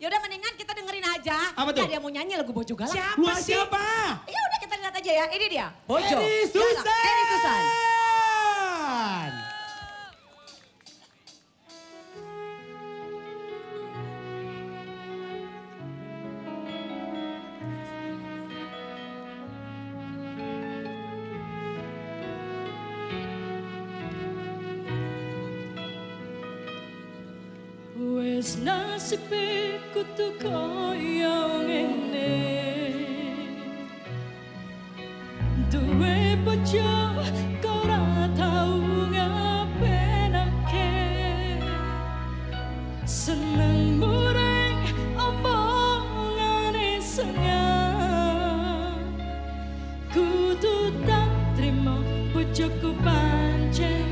Yaudah mendingan kita dengerin aja. Apa tuh? Ada yang mau nyanyi lagu Bojo Galak. Siapa sih? siapa? Ya udah kita lihat aja ya. Ini dia. Bojo. Eri. Susan. Eri Susan. Wis nasibe kutu kaya ngene Duwe bojo kok ora tau ngapenake Seneng mureng omongane sengaja Kudu tak terima bojoku pancen